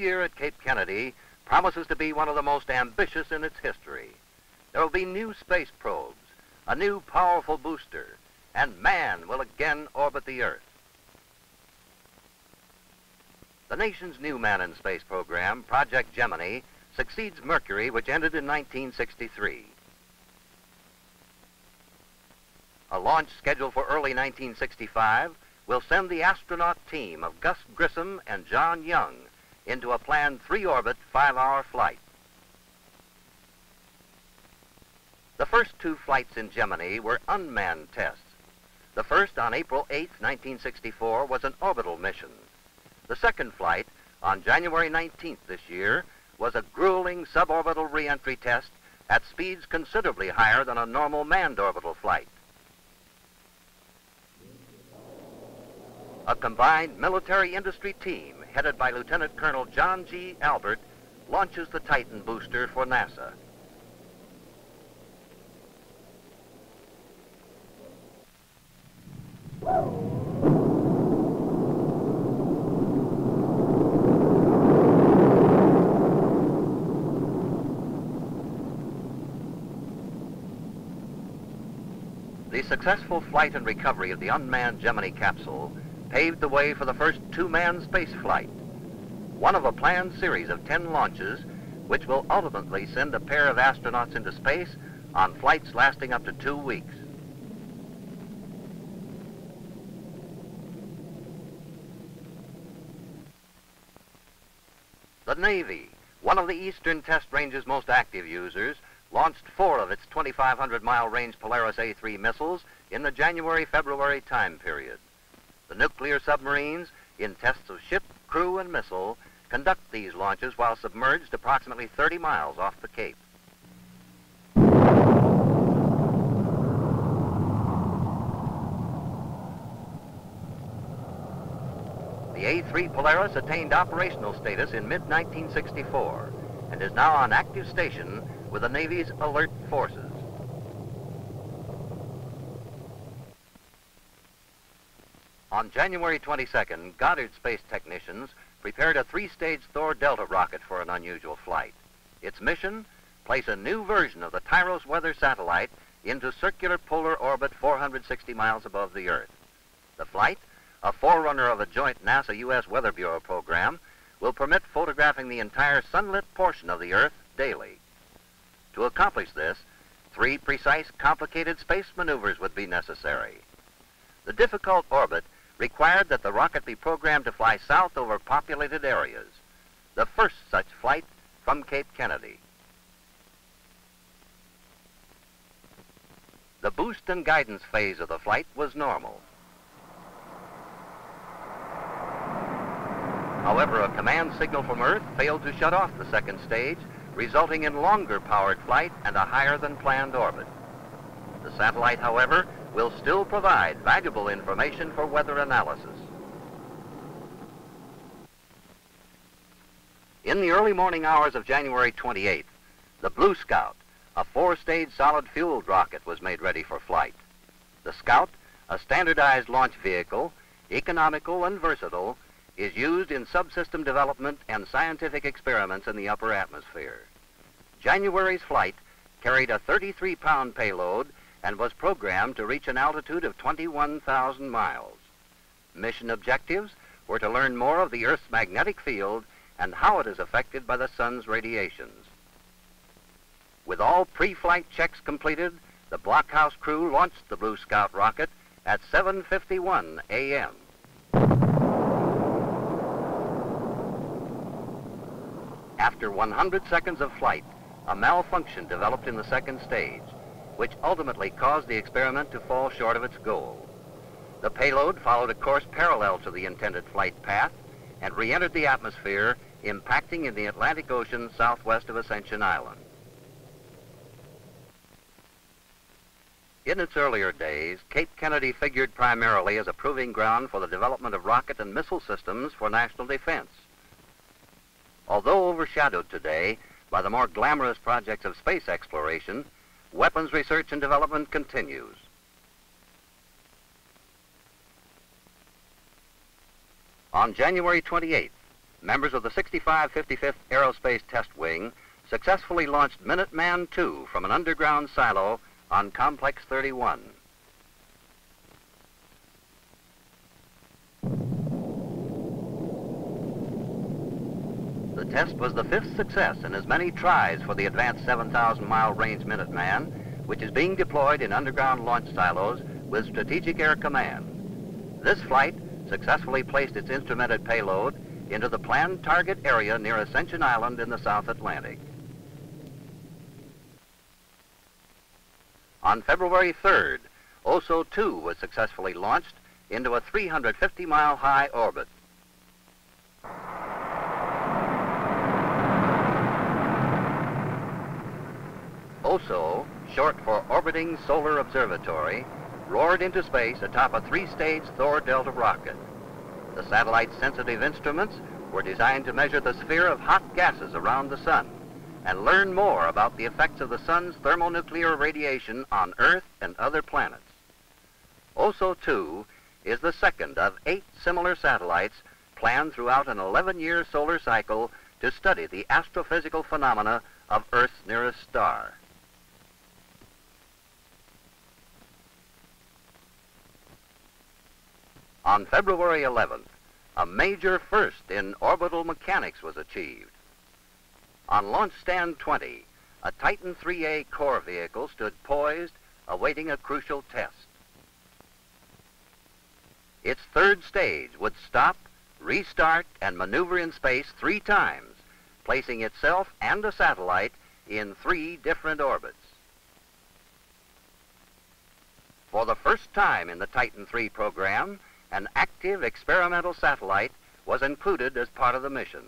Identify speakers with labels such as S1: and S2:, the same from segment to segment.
S1: Year at Cape Kennedy promises to be one of the most ambitious in its history. There will be new space probes, a new powerful booster, and man will again orbit the Earth. The nation's new man in space program, Project Gemini, succeeds Mercury, which ended in 1963. A launch scheduled for early 1965 will send the astronaut team of Gus Grissom and John Young into a planned three-orbit, five-hour flight. The first two flights in Gemini were unmanned tests. The first on April 8, 1964, was an orbital mission. The second flight, on January 19th this year, was a grueling suborbital reentry test at speeds considerably higher than a normal manned orbital flight. A combined military industry team headed by Lieutenant Colonel John G. Albert launches the Titan booster for NASA. The successful flight and recovery of the unmanned Gemini capsule paved the way for the first two-man space flight, one of a planned series of 10 launches which will ultimately send a pair of astronauts into space on flights lasting up to two weeks. The Navy, one of the Eastern Test Range's most active users, launched four of its 2,500 mile range Polaris A3 missiles in the January February time period. The nuclear submarines, in tests of ship, crew, and missile, conduct these launches while submerged approximately 30 miles off the Cape. The A3 Polaris attained operational status in mid-1964 and is now on active station with the Navy's alert forces. January 22nd, Goddard space technicians prepared a three-stage Thor Delta rocket for an unusual flight. Its mission, place a new version of the Tiros weather satellite into circular polar orbit 460 miles above the Earth. The flight, a forerunner of a joint NASA-U.S. Weather Bureau program, will permit photographing the entire sunlit portion of the Earth daily. To accomplish this, three precise, complicated space maneuvers would be necessary. The difficult orbit required that the rocket be programmed to fly south over populated areas, the first such flight from Cape Kennedy. The boost and guidance phase of the flight was normal. However, a command signal from Earth failed to shut off the second stage, resulting in longer powered flight and a higher than planned orbit. The satellite, however, will still provide valuable information for weather analysis. In the early morning hours of January 28th, the Blue Scout, a four-stage solid-fueled rocket, was made ready for flight. The Scout, a standardized launch vehicle, economical and versatile, is used in subsystem development and scientific experiments in the upper atmosphere. January's flight carried a 33-pound payload and was programmed to reach an altitude of 21,000 miles. Mission objectives were to learn more of the Earth's magnetic field and how it is affected by the sun's radiations. With all pre-flight checks completed, the blockhouse crew launched the Blue Scout rocket at 7.51 a.m. After 100 seconds of flight, a malfunction developed in the second stage, which ultimately caused the experiment to fall short of its goal. The payload followed a course parallel to the intended flight path and re-entered the atmosphere, impacting in the Atlantic Ocean southwest of Ascension Island. In its earlier days, Cape Kennedy figured primarily as a proving ground for the development of rocket and missile systems for national defense. Although overshadowed today by the more glamorous projects of space exploration, weapons research and development continues. On January 28th, members of the 6555th Aerospace Test Wing successfully launched Minuteman II from an underground silo on Complex 31. The test was the fifth success in as many tries for the advanced 7,000 mile range Minuteman, which is being deployed in underground launch silos with Strategic Air Command. This flight successfully placed its instrumented payload into the planned target area near Ascension Island in the South Atlantic. On February 3rd, OSO 2 was successfully launched into a 350 mile high orbit. OSO, short for Orbiting Solar Observatory, roared into space atop a three-stage Thor Delta rocket. The satellite's sensitive instruments were designed to measure the sphere of hot gases around the sun and learn more about the effects of the sun's thermonuclear radiation on Earth and other planets. OSO 2 is the second of eight similar satellites planned throughout an 11-year solar cycle to study the astrophysical phenomena of Earth's nearest star. On February 11th, a major first in orbital mechanics was achieved. On Launch Stand 20, a Titan 3A core vehicle stood poised, awaiting a crucial test. Its third stage would stop, restart, and maneuver in space three times, placing itself and a satellite in three different orbits. For the first time in the Titan 3 program, an active experimental satellite was included as part of the mission.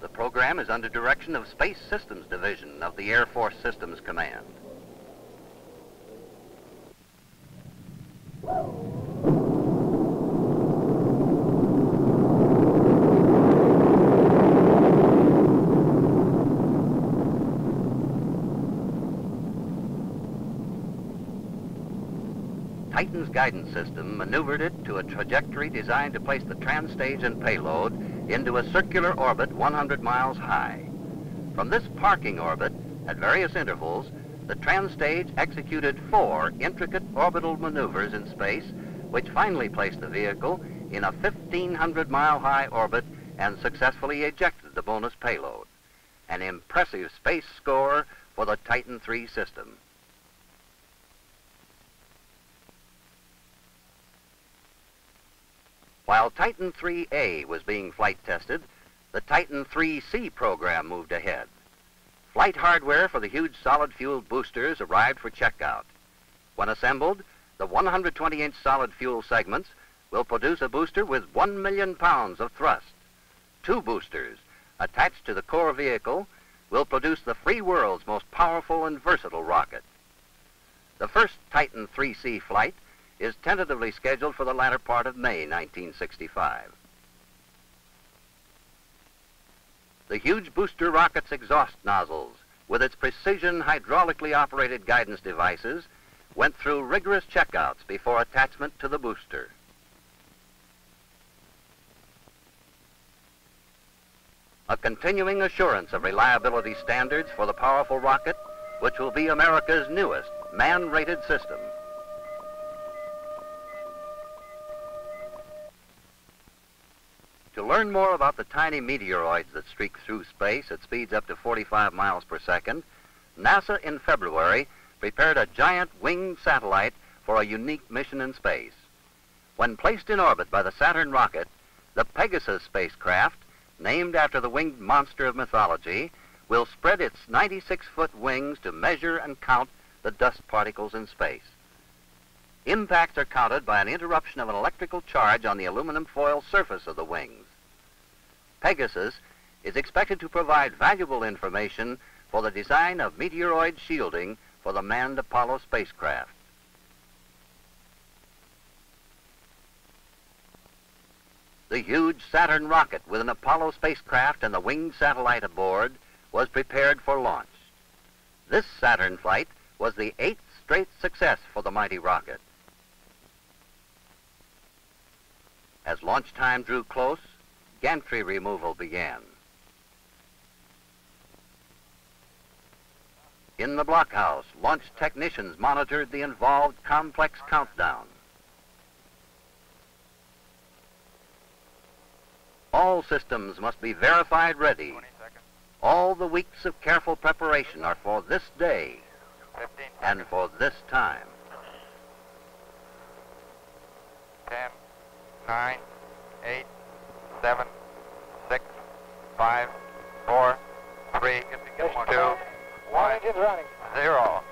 S1: The program is under direction of Space Systems Division of the Air Force Systems Command. Guidance system maneuvered it to a trajectory designed to place the transtage and payload into a circular orbit 100 miles high. From this parking orbit, at various intervals, the transtage executed four intricate orbital maneuvers in space, which finally placed the vehicle in a 1,500 mile high orbit and successfully ejected the bonus payload. An impressive space score for the Titan III system. While Titan 3A was being flight tested, the Titan 3C program moved ahead. Flight hardware for the huge solid-fueled boosters arrived for checkout. When assembled, the 120-inch solid fuel segments will produce a booster with 1 million pounds of thrust. Two boosters, attached to the core vehicle, will produce the free world's most powerful and versatile rocket. The first Titan 3C flight is tentatively scheduled for the latter part of May 1965. The huge booster rocket's exhaust nozzles, with its precision hydraulically operated guidance devices, went through rigorous checkouts before attachment to the booster. A continuing assurance of reliability standards for the powerful rocket, which will be America's newest man-rated system. Learn more about the tiny meteoroids that streak through space at speeds up to 45 miles per second, NASA in February prepared a giant winged satellite for a unique mission in space. When placed in orbit by the Saturn rocket, the Pegasus spacecraft, named after the winged monster of mythology, will spread its 96-foot wings to measure and count the dust particles in space. Impacts are counted by an interruption of an electrical charge on the aluminum foil surface of the wings. Pegasus is expected to provide valuable information for the design of meteoroid shielding for the manned Apollo spacecraft. The huge Saturn rocket with an Apollo spacecraft and the winged satellite aboard was prepared for launch. This Saturn flight was the eighth straight success for the mighty rocket. As launch time drew close, gantry removal began. In the blockhouse, launch technicians monitored the involved complex countdown. All systems must be verified ready. All the weeks of careful preparation are for this day and for this time.
S2: 10, 9, 8, 7, 6, 5, 4, 3, 2, 1,
S3: Engines running.
S2: 0.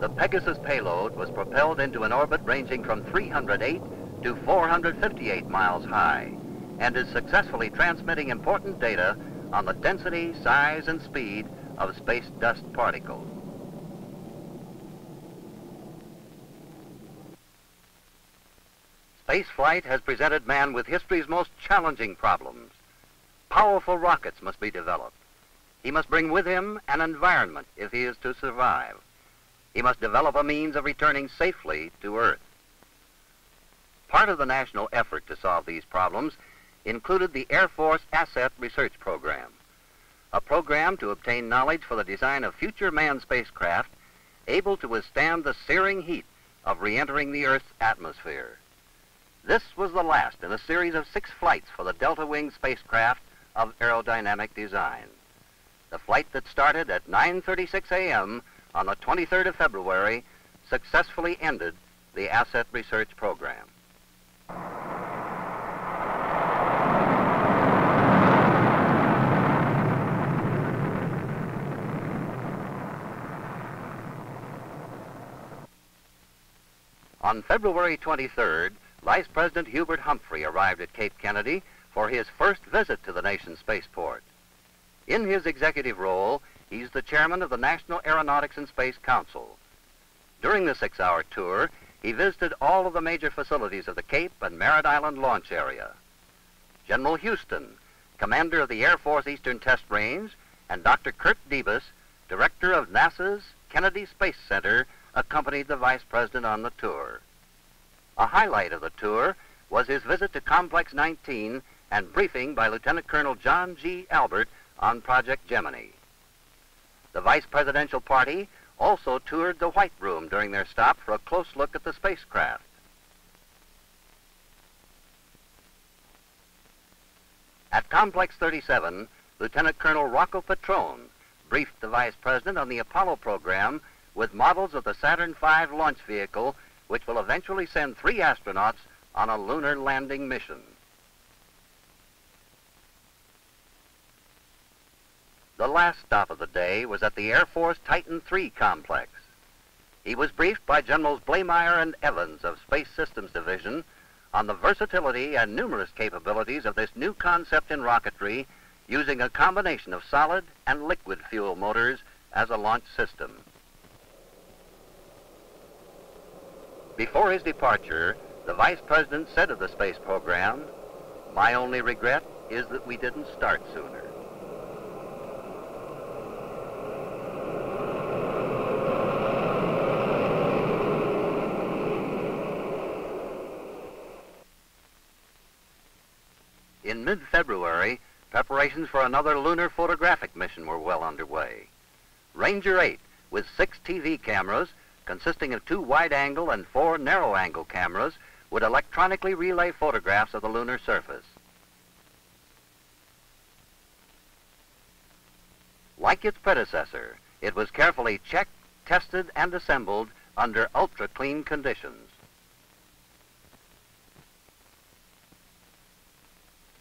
S1: The Pegasus payload was propelled into an orbit ranging from 308 to 458 miles high and is successfully transmitting important data on the density, size, and speed of space dust particles. Spaceflight has presented man with history's most challenging problems. Powerful rockets must be developed. He must bring with him an environment if he is to survive. He must develop a means of returning safely to Earth. Part of the national effort to solve these problems included the Air Force Asset Research Program, a program to obtain knowledge for the design of future manned spacecraft able to withstand the searing heat of re-entering the Earth's atmosphere. This was the last in a series of six flights for the Delta Wing spacecraft of aerodynamic design. The flight that started at 9.36 a.m. on the 23rd of February successfully ended the asset research program. On February 23rd, Vice President Hubert Humphrey arrived at Cape Kennedy for his first visit to the nation's spaceport. In his executive role, he's the chairman of the National Aeronautics and Space Council. During the six-hour tour, he visited all of the major facilities of the Cape and Merritt Island launch area. General Huston, commander of the Air Force Eastern Test Range, and Dr. Kurt Debus, director of NASA's Kennedy Space Center, accompanied the vice president on the tour. A highlight of the tour was his visit to Complex 19 and briefing by Lieutenant Colonel John G. Albert on Project Gemini. The vice presidential party also toured the White Room during their stop for a close look at the spacecraft. At Complex 37, Lieutenant Colonel Rocco Petrone briefed the vice president on the Apollo program with models of the Saturn V launch vehicle, which will eventually send three astronauts on a lunar landing mission. The last stop of the day was at the Air Force Titan III complex. He was briefed by Generals Bleymaier and Evans of Space Systems Division on the versatility and numerous capabilities of this new concept in rocketry using a combination of solid and liquid fuel motors as a launch system. Before his departure, the Vice President said of the space program, My only regret is that we didn't start sooner. In mid-February, preparations for another lunar photographic mission were well underway. Ranger 8, with six TV cameras, consisting of two wide-angle and four narrow-angle cameras, would electronically relay photographs of the lunar surface. Like its predecessor, it was carefully checked, tested, and assembled under ultra-clean conditions.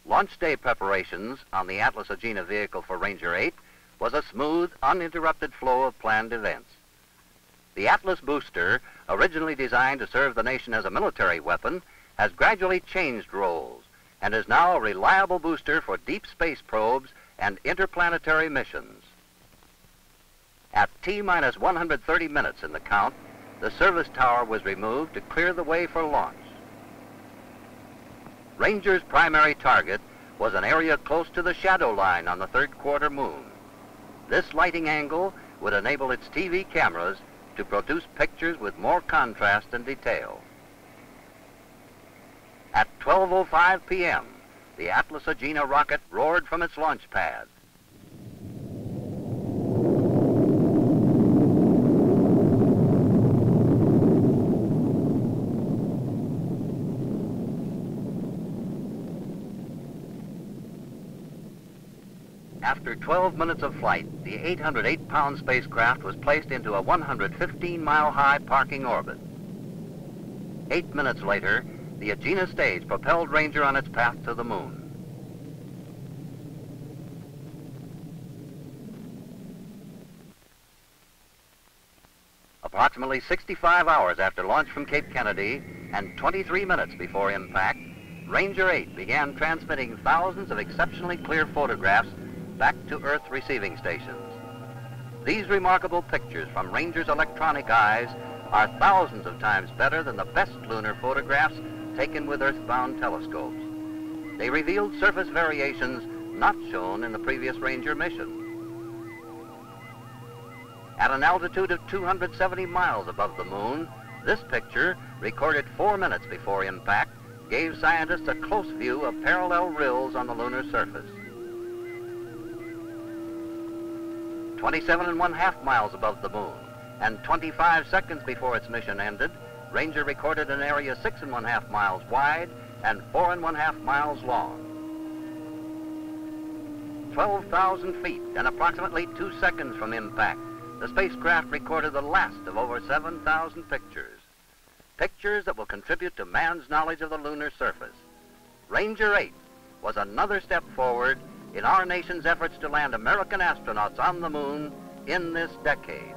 S1: Launch day preparations on the Atlas Agena vehicle for Ranger 8 was a smooth, uninterrupted flow of planned events. The Atlas booster, originally designed to serve the nation as a military weapon, has gradually changed roles and is now a reliable booster for deep space probes and interplanetary missions. At T minus 130 minutes in the count, the service tower was removed to clear the way for launch. Ranger's primary target was an area close to the shadow line on the third quarter moon. This lighting angle would enable its TV cameras to produce pictures with more contrast and detail. At 12.05 p.m., the Atlas Agena rocket roared from its launch pad. After 12 minutes of flight, the 808-pound spacecraft was placed into a 115-mile-high parking orbit. Eight minutes later, the Agena stage propelled Ranger on its path to the moon. Approximately 65 hours after launch from Cape Kennedy and 23 minutes before impact, Ranger 8 began transmitting thousands of exceptionally clear photographs back to Earth receiving stations. These remarkable pictures from Ranger's electronic eyes are thousands of times better than the best lunar photographs taken with earthbound telescopes. They revealed surface variations not shown in the previous Ranger mission. At an altitude of 270 miles above the moon, this picture, recorded four minutes before impact, gave scientists a close view of parallel rills on the lunar surface. 27 and one half miles above the moon, and 25 seconds before its mission ended, Ranger recorded an area six and one half miles wide and four and one half miles long. 12,000 feet and approximately two seconds from impact, the spacecraft recorded the last of over 7,000 pictures. Pictures that will contribute to man's knowledge of the lunar surface. Ranger 8 was another step forward in our nation's efforts to land American astronauts on the moon in this decade.